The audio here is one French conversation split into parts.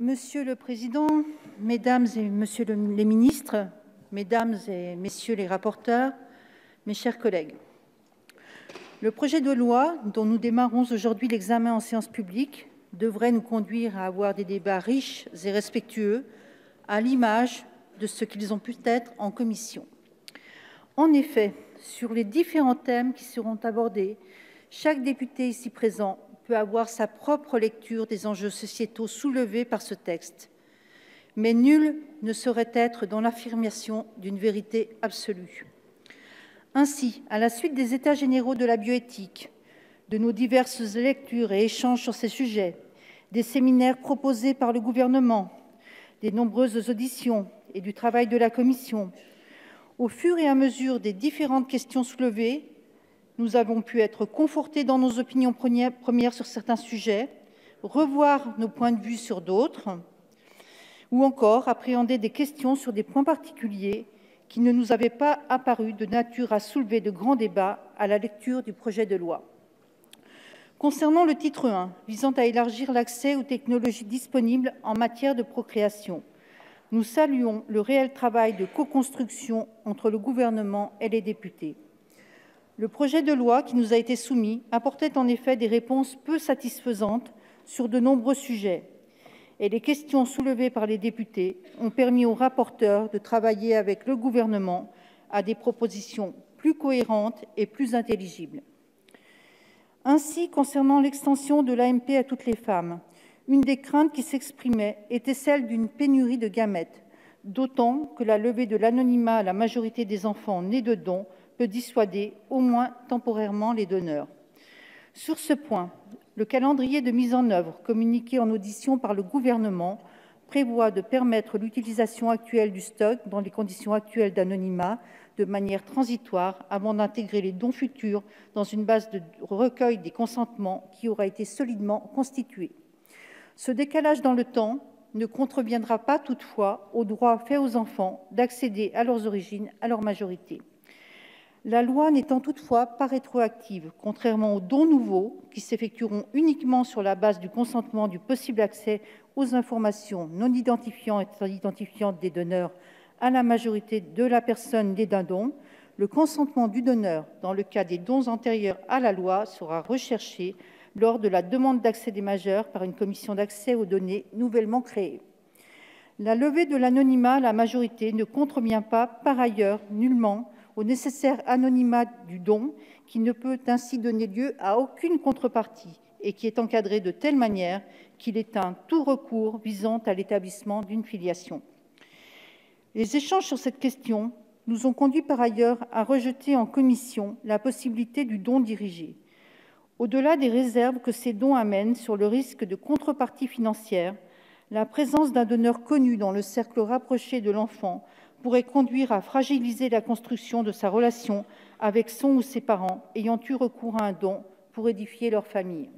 Monsieur le président, mesdames et messieurs les ministres, mesdames et messieurs les rapporteurs, mes chers collègues, le projet de loi dont nous démarrons aujourd'hui l'examen en séance publique devrait nous conduire à avoir des débats riches et respectueux, à l'image de ce qu'ils ont pu être en commission. En effet, sur les différents thèmes qui seront abordés, chaque député ici présent avoir sa propre lecture des enjeux sociétaux soulevés par ce texte. Mais nul ne saurait être dans l'affirmation d'une vérité absolue. Ainsi, à la suite des États généraux de la bioéthique, de nos diverses lectures et échanges sur ces sujets, des séminaires proposés par le gouvernement, des nombreuses auditions et du travail de la commission, au fur et à mesure des différentes questions soulevées, nous avons pu être confortés dans nos opinions premières sur certains sujets, revoir nos points de vue sur d'autres, ou encore appréhender des questions sur des points particuliers qui ne nous avaient pas apparu de nature à soulever de grands débats à la lecture du projet de loi. Concernant le titre 1, visant à élargir l'accès aux technologies disponibles en matière de procréation, nous saluons le réel travail de co-construction entre le gouvernement et les députés. Le projet de loi qui nous a été soumis apportait en effet des réponses peu satisfaisantes sur de nombreux sujets, et les questions soulevées par les députés ont permis aux rapporteurs de travailler avec le Gouvernement à des propositions plus cohérentes et plus intelligibles. Ainsi, concernant l'extension de l'AMP à toutes les femmes, une des craintes qui s'exprimait était celle d'une pénurie de gamètes, d'autant que la levée de l'anonymat à la majorité des enfants nés de dons peut dissuader, au moins temporairement, les donneurs. Sur ce point, le calendrier de mise en œuvre communiqué en audition par le Gouvernement prévoit de permettre l'utilisation actuelle du stock dans les conditions actuelles d'anonymat de manière transitoire avant d'intégrer les dons futurs dans une base de recueil des consentements qui aura été solidement constituée. Ce décalage dans le temps ne contreviendra pas toutefois au droit fait aux enfants d'accéder à leurs origines à leur majorité. La loi n'étant toutefois pas rétroactive, contrairement aux dons nouveaux qui s'effectueront uniquement sur la base du consentement du possible accès aux informations non identifiantes et identifiantes des donneurs à la majorité de la personne née d'un don, le consentement du donneur dans le cas des dons antérieurs à la loi sera recherché lors de la demande d'accès des majeurs par une commission d'accès aux données nouvellement créée. La levée de l'anonymat à la majorité ne contrevient pas, par ailleurs, nullement au nécessaire anonymat du don, qui ne peut ainsi donner lieu à aucune contrepartie et qui est encadré de telle manière qu'il éteint tout recours visant à l'établissement d'une filiation. Les échanges sur cette question nous ont conduits par ailleurs à rejeter en commission la possibilité du don dirigé. Au-delà des réserves que ces dons amènent sur le risque de contrepartie financière, la présence d'un donneur connu dans le cercle rapproché de l'enfant pourrait conduire à fragiliser la construction de sa relation avec son ou ses parents ayant eu recours à un don pour édifier leur famille.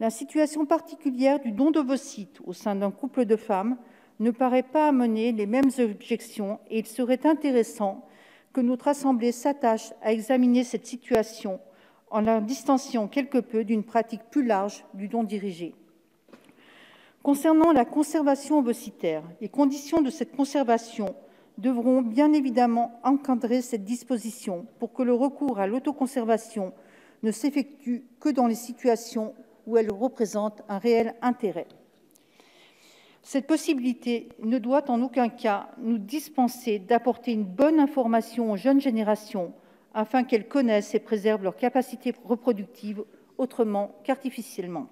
La situation particulière du don d'ovocytes au sein d'un couple de femmes ne paraît pas amener les mêmes objections et il serait intéressant que notre Assemblée s'attache à examiner cette situation en la distanciant quelque peu d'une pratique plus large du don dirigé. Concernant la conservation ovocytaire, les conditions de cette conservation devront bien évidemment encadrer cette disposition pour que le recours à l'autoconservation ne s'effectue que dans les situations où elle représente un réel intérêt. Cette possibilité ne doit en aucun cas nous dispenser d'apporter une bonne information aux jeunes générations afin qu'elles connaissent et préservent leurs capacités reproductives autrement qu'artificiellement.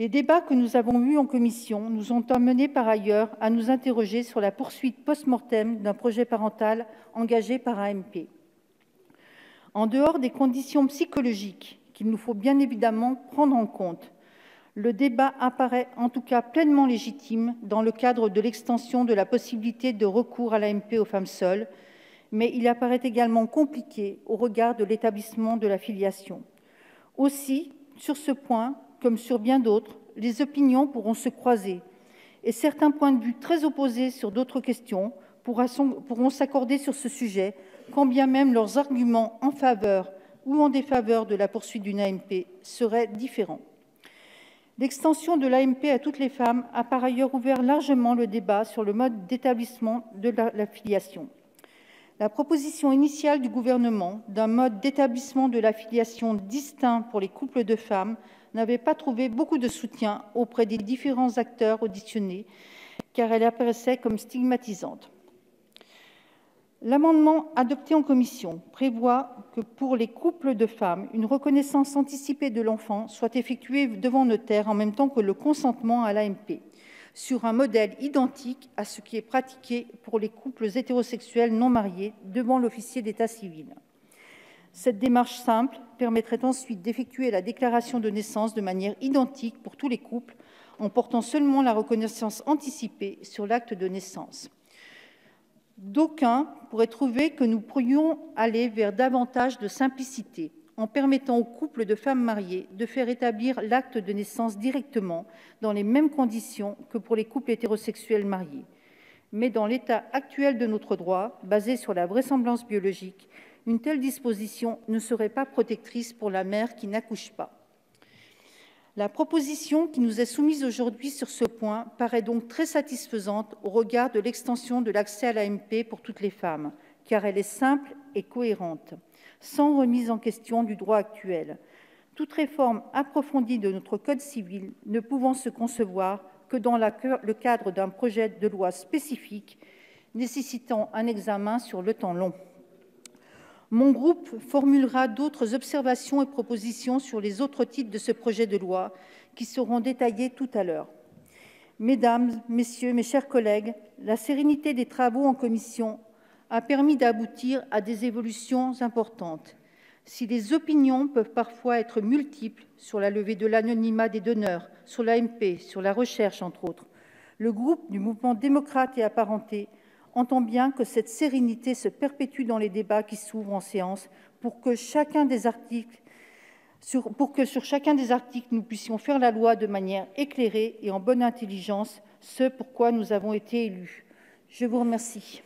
Les débats que nous avons eus en commission nous ont amenés par ailleurs à nous interroger sur la poursuite post-mortem d'un projet parental engagé par AMP. En dehors des conditions psychologiques qu'il nous faut bien évidemment prendre en compte, le débat apparaît en tout cas pleinement légitime dans le cadre de l'extension de la possibilité de recours à l'AMP aux femmes seules, mais il apparaît également compliqué au regard de l'établissement de la filiation. Aussi, sur ce point, comme sur bien d'autres, les opinions pourront se croiser et certains points de vue très opposés sur d'autres questions pourront s'accorder sur ce sujet, quand bien même leurs arguments en faveur ou en défaveur de la poursuite d'une AMP seraient différents. L'extension de l'AMP à toutes les femmes a par ailleurs ouvert largement le débat sur le mode d'établissement de la filiation. La proposition initiale du Gouvernement d'un mode d'établissement de la filiation distinct pour les couples de femmes n'avait pas trouvé beaucoup de soutien auprès des différents acteurs auditionnés, car elle apparaissait comme stigmatisante. L'amendement adopté en commission prévoit que, pour les couples de femmes, une reconnaissance anticipée de l'enfant soit effectuée devant notaire en même temps que le consentement à l'AMP, sur un modèle identique à ce qui est pratiqué pour les couples hétérosexuels non mariés devant l'officier d'état civil. Cette démarche simple permettrait ensuite d'effectuer la déclaration de naissance de manière identique pour tous les couples, en portant seulement la reconnaissance anticipée sur l'acte de naissance. D'aucuns pourraient trouver que nous pourrions aller vers davantage de simplicité en permettant aux couples de femmes mariées de faire établir l'acte de naissance directement dans les mêmes conditions que pour les couples hétérosexuels mariés. Mais dans l'état actuel de notre droit, basé sur la vraisemblance biologique, une telle disposition ne serait pas protectrice pour la mère qui n'accouche pas. La proposition qui nous est soumise aujourd'hui sur ce point paraît donc très satisfaisante au regard de l'extension de l'accès à l'AMP pour toutes les femmes, car elle est simple et cohérente, sans remise en question du droit actuel. Toute réforme approfondie de notre code civil ne pouvant se concevoir que dans le cadre d'un projet de loi spécifique nécessitant un examen sur le temps long. Mon groupe formulera d'autres observations et propositions sur les autres titres de ce projet de loi, qui seront détaillés tout à l'heure. Mesdames, messieurs, mes chers collègues, la sérénité des travaux en commission a permis d'aboutir à des évolutions importantes. Si les opinions peuvent parfois être multiples sur la levée de l'anonymat des donneurs, sur l'AMP, sur la recherche, entre autres, le groupe du Mouvement démocrate et apparenté entend bien que cette sérénité se perpétue dans les débats qui s'ouvrent en séance pour que, chacun des articles, sur, pour que sur chacun des articles, nous puissions faire la loi de manière éclairée et en bonne intelligence, ce pourquoi nous avons été élus. Je vous remercie.